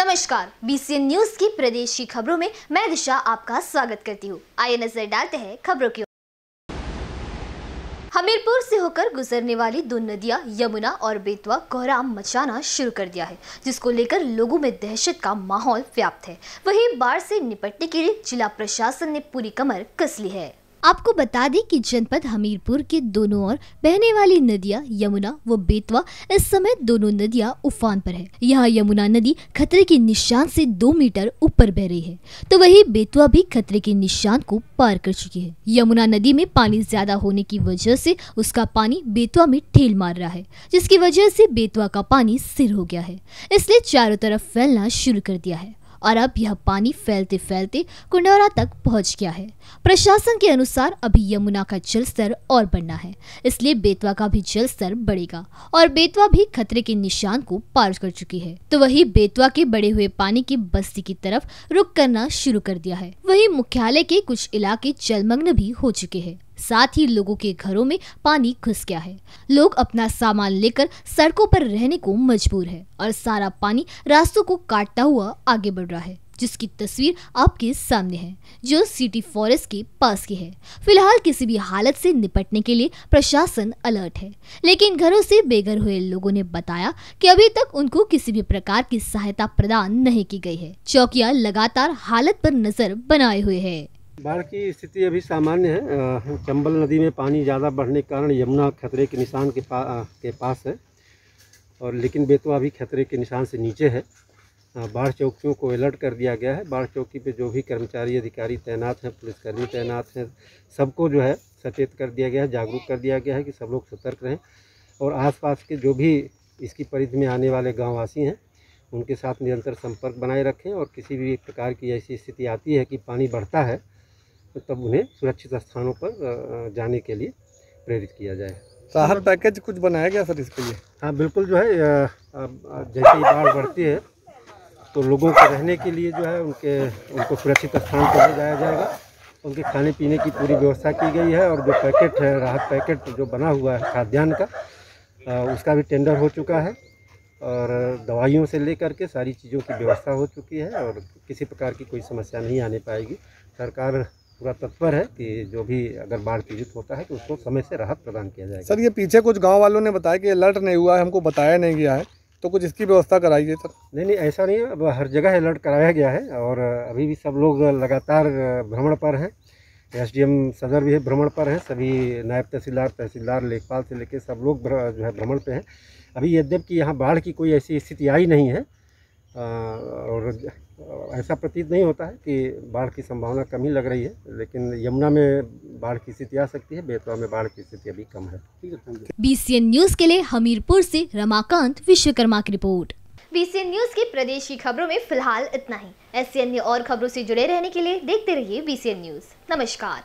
नमस्कार BCN news की प्रदेश की खबरों में मैं दिशा आपका स्वागत करती हूँ। आइए नज़र डालते हैं खबरों की हमीरपुर से होकर गुजरने वाली दो नदियाँ, यमुना और बेतवा कोहराम मचाना शुरू कर दिया है, जिसको लेकर लोगों में दहशत का माहौल व्याप्त है। वहीं बाढ़ से निपटने के लिए जिला प्रशासन ने पूरी कमर कस ली है। आपको बता दें कि जनपद हमीरपुर के दोनों ओर बहने वाली नदियाँ यमुना व बेतवा इस समय दोनों नदियाँ उफान पर है। यहाँ यमुना नदी खतरे के निशान से दो मीटर ऊपर बह रही है। तो वही बेतवा भी खतरे के निशान को पार कर चुकी है। यमुना नदी में पानी ज़्यादा होने की वजह से उसका पानी बेतवा में ठेल मार रहा है, जिसकी वजह से बेतवा का पानी सिर हो गया है। इसलिए चारों तरफ़ फैलना शुरू कर दिया है। और अब यह पानी फैलते फैलते कुंडौरा तक पहुँच गया है। प्रशासन के अनुसार अभी यमुना का जल स्तर और बढ़ना है, इसलिए बेतवा का भी जल स्तर बढ़ेगा और बेतवा भी खतरे के निशान को पार कर चुकी है। तो वही बेतवा के बड़े हुए पानी की बस्ती की तरफ़ रुक करना शुरू कर दिया है। वही मुख्यालय के कुछ इलाके जलमग्न भी हो चुके हैं। साथ ही लोगों के घरों में पानी घुस गया है। लोग अपना सामान लेकर सड़कों पर रहने को मजबूर है और सारा पानी रास्तों को काटता हुआ आगे बढ़ रहा है, जिसकी तस्वीर आपके सामने है, जो सिटी फॉरेस्ट के पास की है। फ़िलहाल किसी भी हालत से निपटने के लिए प्रशासन अलर्ट है, लेकिन घरों से बेघर हुए लोगों ने बताया कि अभी तक उनको किसी भी प्रकार की सहायता प्रदान नहीं की गई है। चौकिया लगातार हालत पर नज़र बनाए हुए है। बाढ़ की स्थिति अभी सामान्य है। चंबल नदी में पानी ज़्यादा बढ़ने के कारण यमुना खतरे के निशान के, पा, अ, के पास है। और लेकिन बेतवा भी खतरे के निशान से नीचे है। बाढ़ चौकियों को अलर्ट कर दिया गया है। बाढ़ चौकी पे जो भी कर्मचारी अधिकारी तैनात हैं पुलिसकर्मी तैनात हैं सबको जो है सचेत कर दिया गया है जागरूक कर दिया गया है कि सब लोग सतर्क रहें। और आसपास के जो भी इसकी परिधि में आने वाले गाँववासी हैं उनके साथ निरंतर संपर्क बनाए रखें। और किसी भी प्रकार की ऐसी स्थिति आती है कि पानी बढ़ता है तब उन्हें सुरक्षित स्थानों पर जाने के लिए प्रेरित किया जाए। राहत पैकेज कुछ बनाया गया सर इसके लिए? हाँ बिल्कुल जो है जैसे ही बाढ़ बढ़ती है तो लोगों को रहने के लिए जो है उनके उनको सुरक्षित स्थान पर ले जाया जाएगा। उनके खाने पीने की पूरी व्यवस्था की गई है और जो पैकेट है राहत पैकेट जो बना हुआ है खाद्यान्न का उसका भी टेंडर हो चुका है और दवाइयों से लेकर के सारी चीज़ों की व्यवस्था हो चुकी है और किसी प्रकार की कोई समस्या नहीं आने पाएगी। सरकार पूरा तत्पर है कि जो भी अगर बाढ़ पीड़ित होता है तो उसको समय से राहत प्रदान किया जाएगा। सर ये पीछे कुछ गाँव वालों ने बताया कि अलर्ट नहीं हुआ है हमको बताया नहीं गया है तो कुछ इसकी व्यवस्था कराइए सर। नहीं नहीं ऐसा नहीं है अब हर जगह अलर्ट कराया गया है और अभी भी सब लोग लगातार भ्रमण पर हैं। एसडीएम सदर भी है भ्रमण पर हैं सभी नायब तहसीलदार तहसीलदार लेखपाल से लेकर सब लोग जो है भ्रमण पे हैं। अभी यद्यपि यहाँ बाढ़ की कोई ऐसी स्थिति आई नहीं है और ऐसा प्रतीत नहीं होता है कि बाढ़ की संभावना कम ही लग रही है लेकिन यमुना में बाढ़ की स्थिति आ सकती है बेतवा में बाढ़ की स्थिति अभी कम है। B C N BCN news के लिए हमीरपुर से रमाकांत विश्वकर्मा की report. B C N news की प्रदेश की खबरों में फ़िलहाल इतना ही। ऐसी अन्य और खबरों से जुड़े रहने के लिए देखते रहिए बी सी एन न्यूज़ नमस्कार।